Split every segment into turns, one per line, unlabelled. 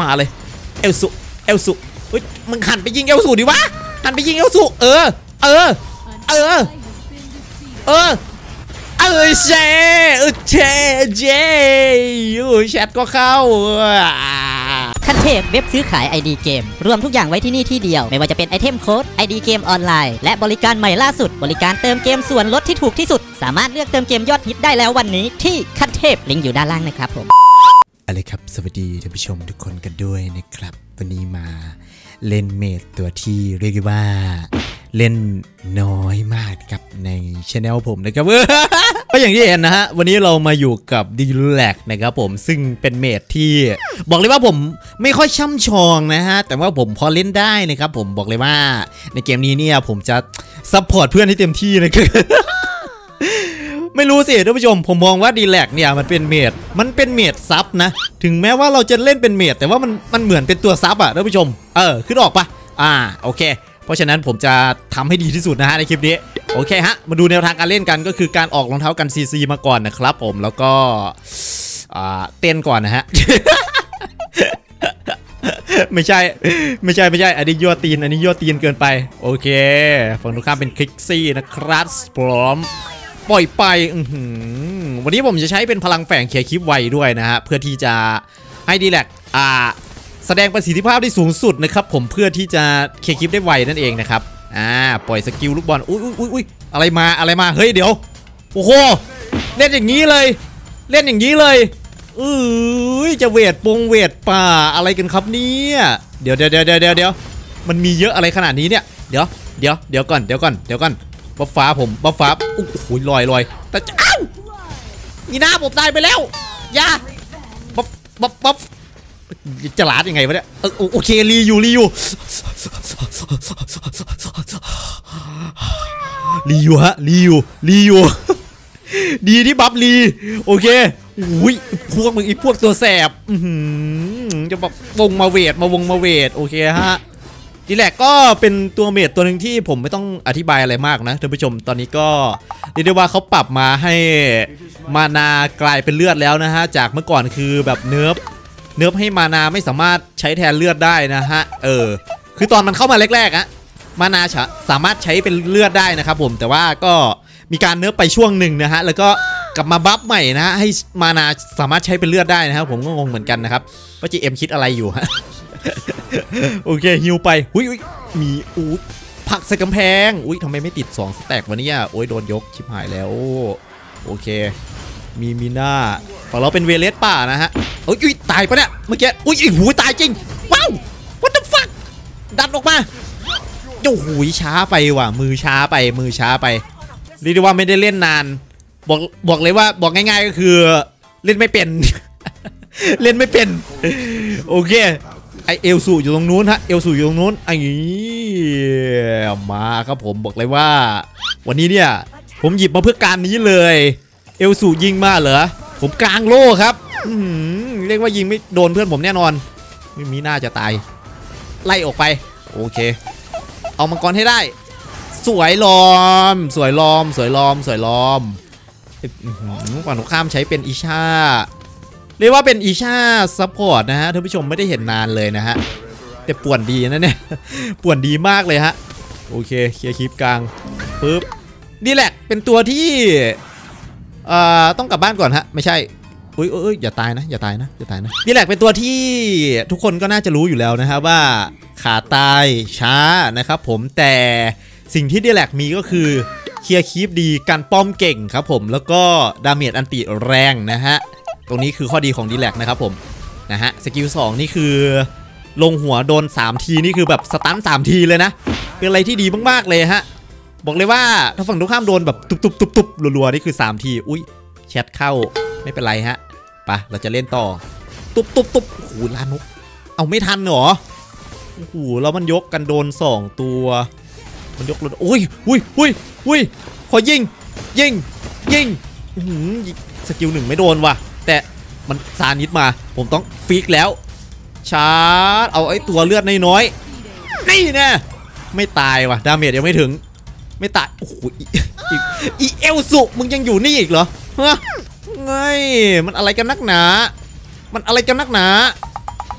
มาเลยเอลสุเอลสุเฮ้ยมึงหันไปยิงเอลสุดิวะหันไปยิงเอลสุเออ เออ เออ เออเออเชเออเชเจโอ้ยแชทก็เข้า
ขั้นเทพเว็บซื้อขาย ID เกม รวมทุกอย่างไว้ที่นี่ที่เดียว ไม่ว่าจะเป็นไอเทมโค้ด ID เกมออนไลน์ และบริการใหม่ล่าสุด บริการเติมเกมส่วนลดที่ถูกที่สุด สามารถเลือกเติมเกมยอดฮิตได้แล้ววันนี้ที่ขั้นเทพลิงก์อยู่ด้านล่างนะครับผม
อะไรครับ สวัสดีท่านผู้ชมทุกคนกันด้วยนะครับ วันนี้มาเล่น mage ตัวที่เรียกว่า เล่นน้อยมากครับในช anel ผมนะครับก็อย่างที่เห็นนะฮะ วันนี้เรามาอยู่กับ Dirak นะครับผมซึ่งเป็น mage ที่บอกเลยว่าผมไม่ค่อยช่ำชองนะฮะ แต่ว่าผมพอเล่นได้นะครับผมบอกเลยว่าในเกมนี้เนี่ยผมจะ support เพื่อนให้เต็มที่นะครับ ไม่รู้สิท่านผู้ชม ผมมองว่า Dirak เนี่ยมันเป็น mage มันเป็น mage sup นะ ถึงแม้ว่าเราจะเล่นเป็น mage แต่ว่ามันมันเหมือนเป็นตัว sup อะท่านผู้ชม เออขึ้นออกปะอ่าโอเค เพราะฉะนั้นผมจะทำให้ดีที่สุดนะฮะในคลิปนี้โอเคฮะมาดูแนวทางการเล่นกันก็คือการออกรองเท้ากันซีซีมาก่อนนะครับผมแล้วก็อ่าเต้นก่อนนะฮะไม่ใช่ไม่ใช่ไม่ใช่ อันนี้ยั่วตีน อันนี้ยั่วตีนเกินไป โอเคฝั่งตรงข้ามเป็นคลิกซี่นะครับพร้อม ปล่อยไปอืวันนี้ผมจะใช้เป็นพลังแฝงเคลียคลิปไวด้วยนะฮะเพื่อที่จะให้ดีแลกอ่า แสดงประสิทธิภาพได้สูงสุดนะครับผมเพื่อที่จะเคลียคลิปได้ไวนั่นเองนะครับอ่าปล่อยสกิลลูกบอลอุ้ยอุ้ยอุ้ยอุ้ยอะไรมาอะไรมาเฮ้ยเดี๋ยวโอ้โหเล่นอย่างนี้เลย เล่นอย่างนี้เลยเอ้ยจะเวทปงเวทป่าอะไรกันครับเนี่ยเดี๋ยวเดี๋ยวเดี๋ยวเดี๋ยวเดี๋ยวมันมีเยอะอะไรขนาดนี้เนี่ยเดี๋ยวเดี๋ยวเดี๋ยวก่อนเดี๋ยวก่อนเดี๋ยวก่อน บัฟฟ้าผมบัฟฟ้าโอ้โหลอยลอยแต่จะอ้าวนี่หน้าผมตายไปแล้วอย่าบัฟบัฟบัฟจะหลาดยังไงวะเนี่ยเออโอเครีอยู่รีอยู่รีอยู่ฮะรีอยู่รีอยู่ดีที่บัฟรีโอเคอุ้ยพวกมึงอีพวกตัวแสบจะแบบวงมาเวทมาวงมาเวทโอเคฮะ Dirak ก็เป็นตัว mage ตัวหนึ่งที่ผมไม่ต้องอธิบายอะไรมากนะท่านผู้ชมตอนนี้ก็เรียกได้ว่าเขาปรับมาให้ mana กลายเป็นเลือดแล้วนะฮะ จากเมื่อก่อนคือแบบ nerf nerf ให้ mana ไม่สามารถใช้แทนเลือดได้นะฮะ เออ คือตอนมันเข้ามาแรกๆอะ mana สามารถใช้เป็นเลือดได้นะครับผมแต่ว่าก็มีการ nerf ไปช่วงหนึ่งนะฮะ แล้วก็กลับมา buff ใหม่นะฮะให้ mana สามารถใช้เป็นเลือดได้นะครับผมก็งงเหมือนกันนะครับว่า GM คิดอะไรอยู่ฮะ โอเคฮิวไปอุ้ยมีอู้ผลักใส่กำแพง อุ้ยทำไมไม่ติด 2 stack วะเนี่ยโอ้ยโดนยกชิบหายแล้ว โอเค มีมีหน้าฝั่งเราเป็น Veres ป่านะฮะโอ้ยอุ๊ยตายปะเนี่ยเมื่อกี้อุ้ยอุ้ยหูตายจริง ว้าว what the fuck ดันออกมาโอ้โหช้าไปว่ะ มือช้าไปมือช้าไปเรียกได้ว่าไม่ได้เล่นนาน บอกบอกเลยว่าบอกง่าย ๆ ก็คือ เล่นไม่เป็น เล่นไม่เป็น โอเค ไอเอลสูอยู่ตรงนู้นฮะเอลสูอยู่ตรงนู้นไอ้มาครับผมบอกเลยว่า วันนี้เนี่ยผมหยิบมาเพื่อการนี้เลย เอลสูยิงมาเหรอผมกลางโล่ครับเรียกว่ายิงไม่โดนเพื่อนผมแน่นอนไม่มีน่าจะตาย ไล่ออกไป โอเค เอามังกรให้ได้ สวยลอม สวยลอม สวยลอม สวยลอมอื้อหือฝั่งตรงข้ามใช้เป็น Ishar เรียกว่าเป็น Ishar support นะฮะท่านผู้ชมไม่ได้เห็นนานเลยนะฮะแต่ป่วนดีนะเนี่ยป่วนดีมากเลยฮะโอเค clear creep กลางปึ๊บนี่แหละเป็นตัวที่เอ่อต้องกลับบ้านก่อนฮะไม่ใช่อุ้ยเอ้ยอย่าตายนะอย่าตายนะอย่าตายนะนี่แหละเป็นตัวที่ทุกคนก็น่าจะรู้อยู่แล้วนะครับว่าขาตายช้านะครับผมแต่สิ่งที่ Dirak มีก็คือ clear creep ดีกันป้อมเก่งครับผมแล้วก็ damage ulti แรงนะฮะ ตรงนี้คือข้อดีของ Dirak นะครับผมนะฮะ skill 2นี่คือ ลงหัวโดน 3 ทีนี่คือแบบ stun 3ทีเลยนะ เป็นอะไรที่ดีมากๆเลยฮะ บอกเลยว่าถ้าฝั่งตรงข้ามโดนแบบตุบตุบตุบตุบรัวๆนี่คือ 3 ที อุ้ยแชทเข้าไม่เป็นไรฮะปะเราจะเล่นต่อ ตุบตุบตุบโอ้โหลานุกเอาไม่ทันเหรอโอ้โหแล้วมันยกกันโดน 2 ตัว มันยกโดนอุ้ยอุ้ยอุ้ยอุ้ยขอยิงยิงยิงหือสกิลหนึ่งไม่โดนว่ะ แต่มันซานิดมา ผมต้องฟิกแล้ว ชาร์จ เอาไอ้ตัวเลือดน้อยๆนี่แน่ไม่ตายว่ะ ดาเมจยังไม่ถึง ไม่ตาย โอ้โหอีเอลสุ มึงยังอยู่นี่อีกเหรอฮะไงมันอะไรกันนักหนา มันอะไรกันนักหนา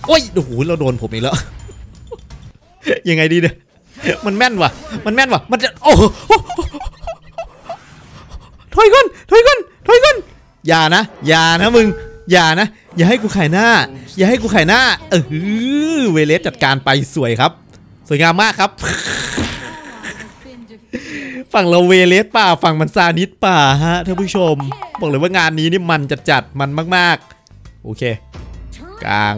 โอ้ย โอ้โห เราโดนผมอีกแล้ว ยังไงดีเนี่ย มันแม่นว่ะ มันแม่นว่ะ มันจะ โอ้โหถอยก่อนถอยก่อนถอยก่อน อย่านะ อย่านะมึง อย่านะ อย่าให้กูไขายหน้า อย่าให้กูไขายหน้า เออ Veres จัดการไปสวยครับ สวยงามมากครับ ฝั่งเรา Veres ป่าฝั่งมัน Zanis ป่าฮะท่านผู้ชม บอกเลยว่างานนี้นี่มันจัดจัดมันมาก ๆ โอเค กลาง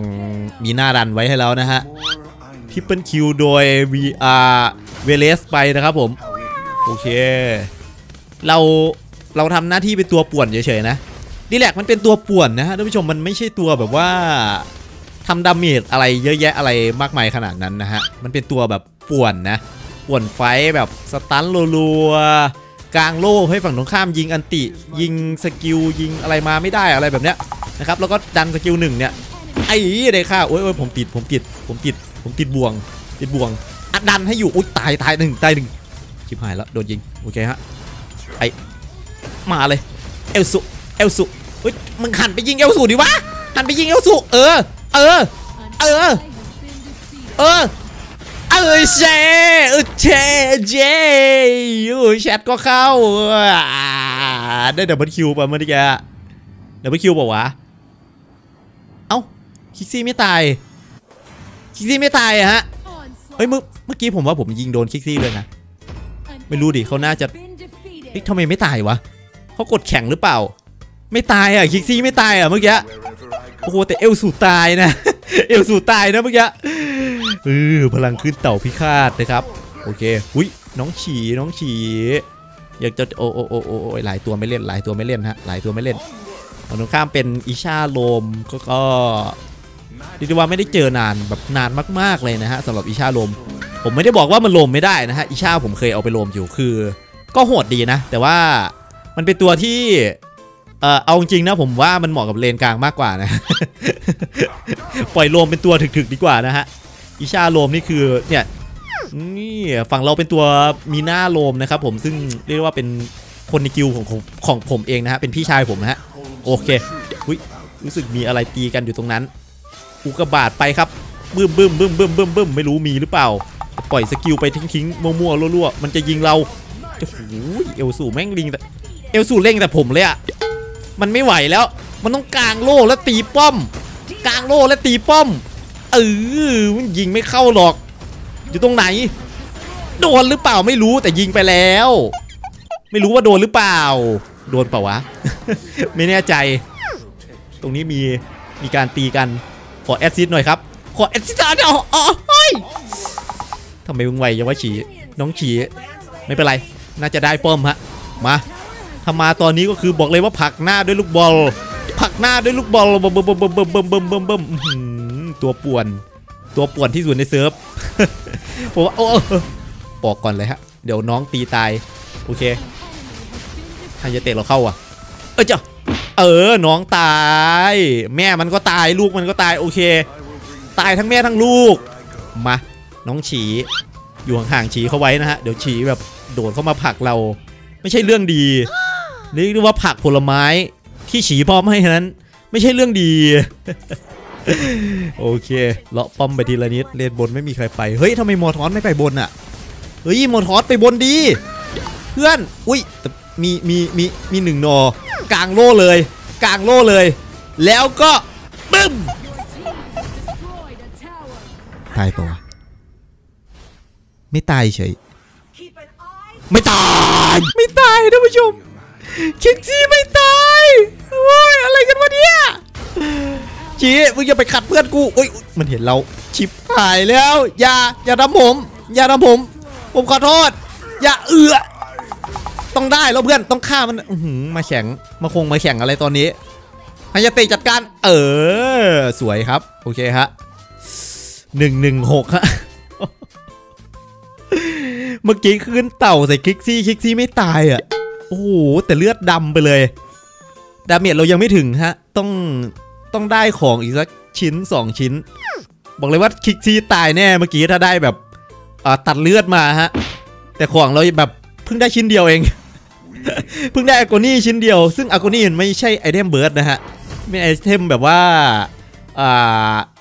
มีหน้าดันไว้ให้แล้วนะฮะ triple kill โดย VR Veres ไปนะครับผม โอเค เราเราทำหน้าที่เป็นตัวป่วนเฉยๆนะ Dirak มันเป็นตัวป่วนนะฮะท่านผู้ชมมันไม่ใช่ตัวแบบว่าทำ damage อะไรเยอะแยะอะไรมากมายขนาดนั้นนะฮะ มันเป็นตัวแบบป่วนนะ ป่วนไฟแบบ stun รัวๆกางโล่ให้ฝั่งตรงข้ามยิง ulti ยิง skill ยิงอะไรมาไม่ได้อะไรแบบเนี้ยนะครับ แล้วก็ดัน skill หนึ่งเนี่ย ไอ้ได้ค่าโอ้ยโอ้ยผมติดผมติดผมติดผมติดบ่วง ติดบ่วงอัดดันให้อยู่อุ้ยตายตายหนึ่งตายหนึ่งชิบหายแล้วโดนยิงโอเคฮะไอมาเลยเอลสุ เอลสุเฮ้ยมึงหันไปยิงเอลสุดิวะหันไปยิงเอลสุเออ เออ เออ เออเออเชเออเชเจโอ้ยแชทก็เข้า ได้ดับเบิลคิวป่ะเมื่อกี้ดับเบิลคิวบอกวะเอ้าคิกซี่ไม่ตายคิกซี่ไม่ตายอะฮะเฮ้ยเมื่อเมื่อกี้ผมว่าผมยิงโดนคิกซี่เลยนะ ไม่รู้ดิเขาน่าจะเฮ้ยทำไมไม่ตายวะเขากดแข่งหรือเปล่า ไม่ตายอะคิกซี่ไม่ตายอะเมื่อกี้โอ้โหแต่เอลสูตายนะ เอลสูตายนะเมื่อกี้เออพลังขึ้นเต่าพิฆาตนะครับ โอเคอุ้ยน้องฉีน้องฉีอยากจะโอ้โอ้โอโอโอ้หลายตัวไม่เล่นหลายตัวไม่เล่นฮะหลายตัวไม่เล่นฝั่งตรงข้ามเป็นอิชาโลมก็ก็เรียกได้ว่าไม่ได้เจอนานแบบนานมาก ๆเลยนะฮะสำหรับอิชาโลม ผมไม่ได้บอกว่ามันโลมไม่ได้นะฮะอิชาผมเคยเอาไปโลมอยู่คือ ก็โหดดีนะ แต่ว่ามันเป็นตัวที่ เออเอาจริงนะผมว่ามันเหมาะกับเลนกลางมากกว่านะ ปล่อยโลมเป็นตัวถึกๆดีกว่านะฮะอิชาโลมนี่คือเนี่ยนี่ฝั่งเราเป็นตัวมีหน้าโลมนะครับผมซึ่งเรียกว่าเป็นคนในกิลของของของผมเองนะฮะเป็นพี่ชายผมนะฮะโอเคอุยรู้สึกมีอะไรตีกันอยู่ตรงนั้น อุกบาตไปครับบึ้มบึ้มบึ้มบึ้มบึ้มบึ้มไม่รู้มีหรือเปล่า ปล่อยสกิลไปทิ้งทิ้งๆมั่วๆรั่วๆมันจะยิงเราจะหูยเอลสูแม่งลิงแต่เอลสูเร่งแต่ผมเลยอะ มันไม่ไหวแล้ว มันต้องกลางโล่แล้วตีป้อม กลางโล่แล้วตีป้อม เออมันยิงไม่เข้าหรอก อยู่ตรงไหน โดนหรือเปล่าไม่รู้แต่ยิงไปแล้ว ไม่รู้ว่าโดนหรือเปล่า โดนเปล่าวะ ไม่แน่ใจ ตรงนี้มีมีการตีกัน ขอแอดซิดหน่อยครับ ขอแอดซิดหน่อยอ๋ออ๋อเฮ้ยทำไมมึงไวยังว่าฉีน้องฉีไม่เป็นไร น่าจะได้ป้อมฮะ มา ถ้ามาตอนนี้ก็คือบอกเลยว่าผักหน้าด้วยลูกบอล ผักหน้าด้วยลูกบอลบึมบึมบึมบึมบึมบึมบึมบึมบึมตัวป่วน ตัวป่วนที่สุดในเซิร์ฟผมว่าโอ้ปอกก่อนเลยฮะ เดี๋ยวน้องตีตาย โอเคใครจะเตะเราเข้าอะ เออจ้ะเออ น้องตาย แม่มันก็ตายลูกมันก็ตายโอเค ตายทั้งแม่ทั้งลูก มา น้องฉี อยู่ห่างๆฉีเขาไว้นะฮะ เดี๋ยวฉีแบบโดดเข้ามาผลักเรา ไม่ใช่เรื่องดี เรียกได้ว่าผักผลไม้ที่ฉีพร้อมให้นั้น ไม่ใช่เรื่องดี โอเคเลาะป้อมไปทีละนิดเลนบนไม่มีใครไป เฮ้ยทำไมมอทอนไม่ไปบนอะเฮ้ยมอทอนไปบนดี เพื่อนอุ้ยแต่มีมีมีมีหนึ่งนอกลางโล่เลย กลางโล่เลย แล้วก็บึ้มตายปะวะไม่ตายเฉย ไม่ตาย ไม่ตายท่านผู้ชม คิกซีไม่ตายโอ้ยอะไรกันวะเนี่ยจีมึงอย่าไปขัดเพื่อนกูโอ้ยอุ๊ยมันเห็นเราชิบหายแล้วอย่าอย่าทำผม อย่าทำผม ผมขอโทษ อย่าเอือต้องได้แล้วเพื่อนต้องฆ่ามันหืมาแข่งมาคงมาแข่งอะไรตอนนี้ฮายาเตะจัดการ เออ สวยครับ โอเคฮะหนึ่งหนึ่งหกฮะเมื่อกี้ขึ้นเต่าใส่คิกซี่คิกซี่ไม่ตายอะ โอ้โหแต่เลือดดำไปเลย damage เรายังไม่ถึงฮะ ต้องต้องได้ของอีกสักชิ้น 2 ชิ้น บอกเลยว่า Krixi ตายแน่เมื่อกี้ถ้าได้แบบตัดเลือดมาฮะ แต่ของเราแบบเพิ่งได้ชิ้นเดียวเอง เพิ่งได้อ g โกนี่ชิ้นเดียว ซึ่งอ g โกนี่มันไม่ใช่ไอเทม burst นะฮะเป็นไอเทมแบบว่า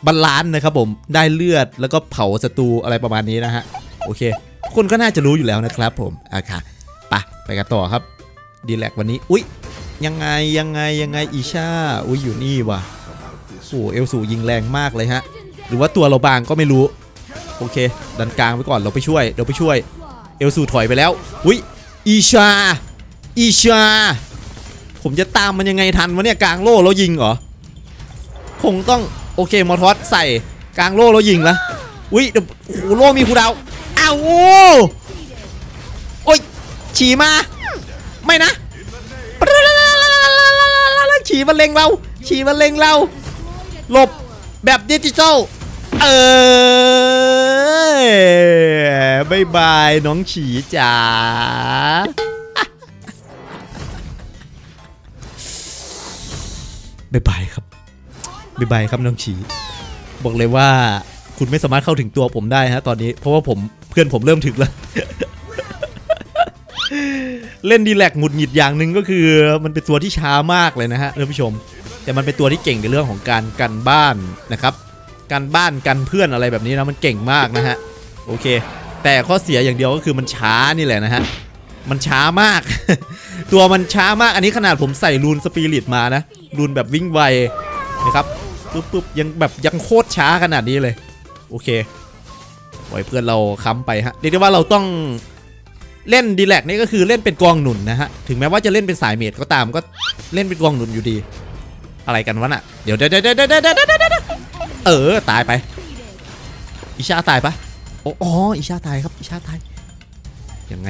balance นะครับผมได้เลือดแล้วก็เผาศัตรูอะไรประมาณนี้นะฮะ โอเค คนก็น่าจะรู้อยู่แล้วนะครับผมอะค่ะไปไปกันต่อครับ ดีแลกวันนี้ อุ๊ยยังไงยังไงยังไงอีชาอุ๊ยอยู่นี่ว่ะโอ้เอลสูยิงแรงมากเลยฮะ หรือว่าตัวเราบางก็ไม่รู้ โอเค ดันกลางไว้ก่อนเราไปช่วยเดี๋ยวไปช่วย เอลสูถอยไปแล้ว อุ๊ยอีชาอีชา ผมจะตามมันยังไงทันวะเนี่ยกลางโล่แล้วยิงเหรอ คงต้องโอเคมอทอสใส่กลางโล่แล้วยิงละอุ้ยเดี๋ยวโอ้โหโล่มีคูดาวอ้าวโอ้โอ้ยฉีมา ไม่นะฉีมันเล็งเราฉีมันเล็งเราหลบแบบดิจิทัลเออบายบายน้องฉีจ๋าbye bye ครับ bye bye ครับน้องฉีบอกเลยว่าคุณไม่สามารถเข้าถึงตัวผมได้ฮะตอนนี้เพราะว่าผมเพื่อนผมเริ่มถึงแล้ว เล่น Dirak หงุดหงิดอย่างหนึ่งก็คือ มันเป็นตัวที่ช้ามากเลยนะฮะท่านผู้ชม แต่มันเป็นตัวที่เก่งในเรื่องของการกันบ้านนะครับกันบ้านกันเพื่อนอะไรแบบนี้นะมันเก่งมากนะฮะโอเค แต่ข้อเสียอย่างเดียวก็คือมันช้านี่แหละนะฮะมันช้ามาก ตัวมันช้ามากอันนี้ขนาดผมใส่รูนสปิริตมานะรูนแบบวิ่งไวนะครับปุ๊บปุ๊บยังแบบยังโคตรช้าขนาดนี้เลย โอเคปล่อยเพื่อนเราค้ำไปฮะเรียกได้ว่าเราต้อง เล่นดีแลกนี่ก็คือเล่นเป็นกองหนุนนะฮะ ถึงแม้ว่าจะเล่นเป็นสายเมดก็ตามก็เล่นเป็นกองหนุนอยู่ดี อะไรกันวะน่ะ เดี๋ยวเดี๋ยวเดี๋ยวเดี๋ยวเดี๋ยวเออตายไป อิชาตายปะโอ้ออิชาตายครับ อิชาตาย ยังไง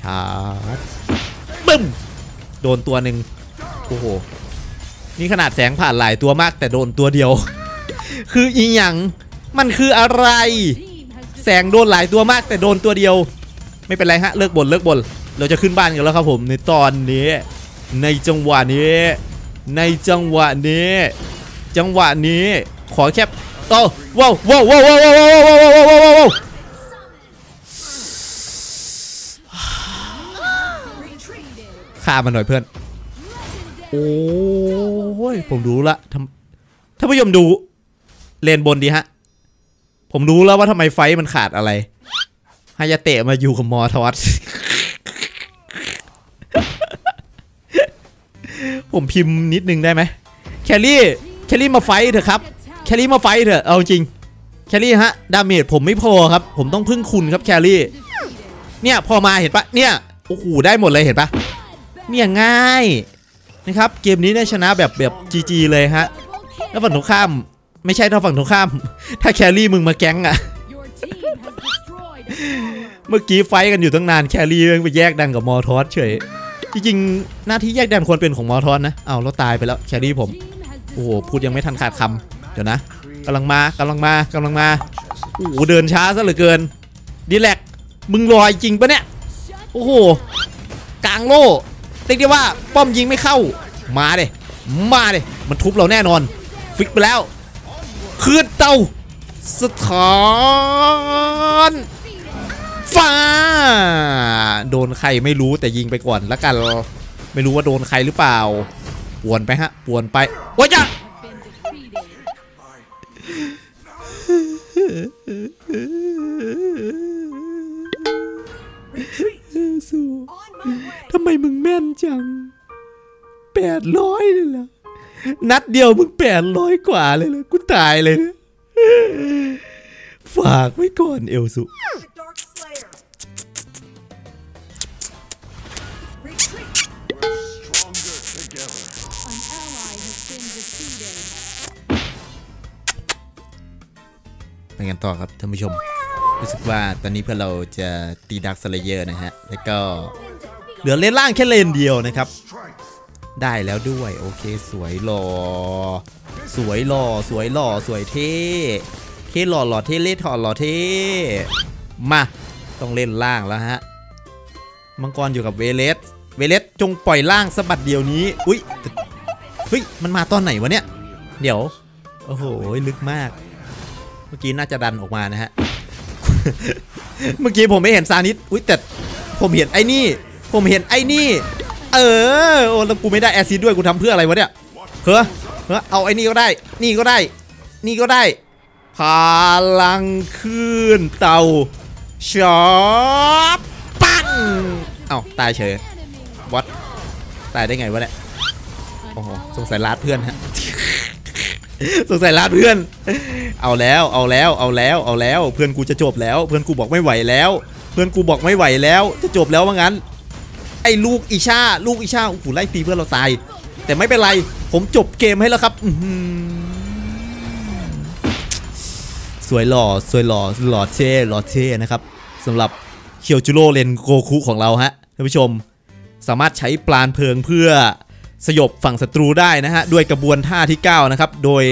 ชาร์จบึ้ม โดนตัวหนึ่งโอ้โห นี่ขนาดแสงผ่านหลายตัวมากแต่โดนตัวเดียว คืออีหยัง มันคืออะไร แสงโดนหลายตัวมากแต่โดนตัวเดียว ไม่เป็นไรฮะเลิกบ่นเลิกบ่นเราจะขึ้นบ้านกันแล้วครับผมในตอนนี้ ในจังหวะนี้ ในจังหวะนี้ จังหวะนี้ ขอแค่โอ้ว้าวว้าวว้าวว้าวว้าวว้าวว้าวว้าวว้าวฆ่ามันหน่อยเพื่อน โอ้ยผมรู้ละทำถ้านผู้ชมดู เลนบนดีฮะ ผมรู้แล้วว่าทำไมไฟมันขาดอะไร ฮายาเตะมาอยู่กับมอทอสผมพิมพ์นิดนึงได้ไหม carry carry มา fight เถอะครับ carry มา fight เถอะ เอาจริง carry ฮะ damage ผมไม่พอครับ ผมต้องพึ่งคุณครับ carry เนี่ยพอมาเห็นปะเนี่ย โอ้โห ได้หมดเลยเห็นปะเนี่ยง่ายนะครับ เกมนี้ได้ชนะแบบแบบ GG เลยฮะ แล้วฝั่งตรงข้าม ไม่ใช่ถ้าฝั่งตรงข้าม ถ้า carry มึงมา gank อะ เมื่อกี้ fight กันอยู่ตั้งนาน carry ไปแยกดันกับมอทอสเฉย จริงๆ หน้าที่แยกดันควรเป็นของมอทอสนะ เอาแล้วตายไปแล้วแครี่ผม โอ้โหพูดยังไม่ทันขาดคำเดี๋ยวนะกำลังมากำลังมากำลังมาโอ้โหเดินช้าซะเหลือเกินดีแลกมึงลอยจริงปะเนี่ย โอ้โหกลางโล่เรียกได้ว่าป้อมยิงไม่เข้า มาเดมาเดมันทุบเราแน่นอน ฟิกไปแล้วคืนเตาสถาน ฟ้า โดนใครไม่รู้แต่ยิงไปก่อนแล้วกัน ไม่รู้ว่าโดนใครหรือเปล่าปวนไปฮะปวนไปว้าจ้ะสู้ทำไมมึงแม่นจังแปดร้อยเลยเหรอนัดเดียวมึงแปดร้อยกว่าเลยเหรอกูตายเลยนะฝากไว้ก่อนเอลสุ
Dark Slayer. Retreat.
An ally has been defeated.
ไปกันต่อครับท่านผู้ชม รู้สึกว่าตอนนี้เพื่อนเราจะตี Dark Slayer นะฮะ แล้วก็เหลือเลนล่างแค่เลนเดียวนะครับ ได้แล้วด้วย โอเคสวยหล่อ สวยหล่อ สวยหล่อ สวยเท่ เท่หล่อหล่อเท่เล่ถอดหล่อเท่ มา ต้องเล่นล่างแล้วฮะ มังกรอยู่กับเวเลส เวเลสจงปล่อยล่างสะบัดเดียวนี้ อุ้ยเฮ้ย มันมาตอนไหนวะเนี่ย เดี๋ยว โอ้โห ลึกมาก เมื่อกี้น่าจะดันออกมานะฮะ เมื่อกี้ผมไม่เห็นซานิสอุ้ยแต่ผมเห็นไอ้นี่ ผมเห็นไอ้นี่ เออ โอ้แล้วกูไม่ได้แอซิดด้วย กูทำเพื่ออะไรวะเนี่ย เฮ้อเฮ้อเอาไอ้นี่ก็ได้ นี่ก็ได้ นี่ก็ได้พลังคลื่นเตา ชอปปั้งเอ้าตายเฉยวัดตายได้ไงวะเนี่ยโอ้โหสงสัยลาดเพื่อนฮะสงสัยลาดเพื่อน เอาแล้วเอาแล้วเอาแล้วเอาแล้ว เพื่อนกูจะจบแล้ว เพื่อนกูบอกไม่ไหวแล้ว เพื่อนกูบอกไม่ไหวแล้ว จะจบแล้วว่างั้น ไอ้ลูกอิชาลูกอิชาโอ้โหไล่ตีเพื่อนเราตาย แต่ไม่เป็นไร ผมจบเกมให้แล้วครับอืสวยหล่อสวยหล่อหล่อเท่หล่อเท่นะครับ สำหรับเคียวจูโร่เลนโกคุของเราฮะท่านผู้ชม สามารถใช้ปลานเพลิงเพื่อสยบฝั่งศัตรูได้นะฮะ ด้วยกระบวนท่าที่ 9 นะครับ โดย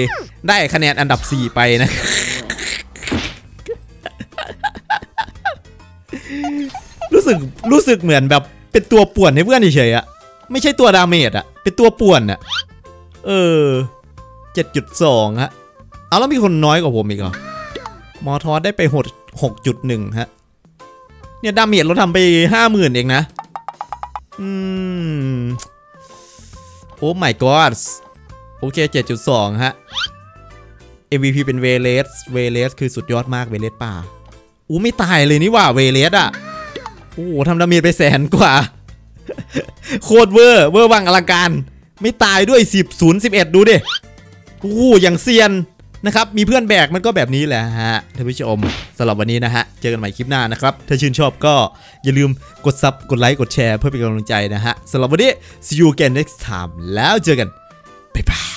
ได้คะแนนอันดับ 4 ไปนะ รู้สึกรู้สึกเหมือนแบบเป็นตัวป่วนให้เพื่อนเฉยๆอะไม่ใช่ตัว damage อะเป็นตัวป่วนอะเออ 7.2 ฮะ เอาแล้วมีคนน้อยกว่าผมอีกเหรอมอทอสได้ไปหก 6.1 ฮะ เนี่ย damage เราทำไป50,000เองนะ อืม oh my god โอเค 7.2 ฮะ MVP เป็นเวเลส เวเลสคือสุดยอดมากเวเลสป่า อู้ไม่ตายเลยนี่หว่าเวเลสอะ โอ้โหทำ damage ไปแสนกว่า โคตรเวอร์ เวอร์วังอลังการ ไม่ตายด้วย 10 0 11 ดูดิ โอ้อย่างเซียนนะครับ มีเพื่อนแบกมันก็แบบนี้แหละฮะท่านผู้ชมสำหรับวันนี้นะฮะ เจอกันใหม่คลิปหน้านะครับ ถ้าชื่นชอบก็อย่าลืมกด sub กดไลค์กดแชร์เพื่อเป็นกำลังใจนะฮะสำหรับวันนี้ see you again next time แล้วเจอกันบ๊ายบาย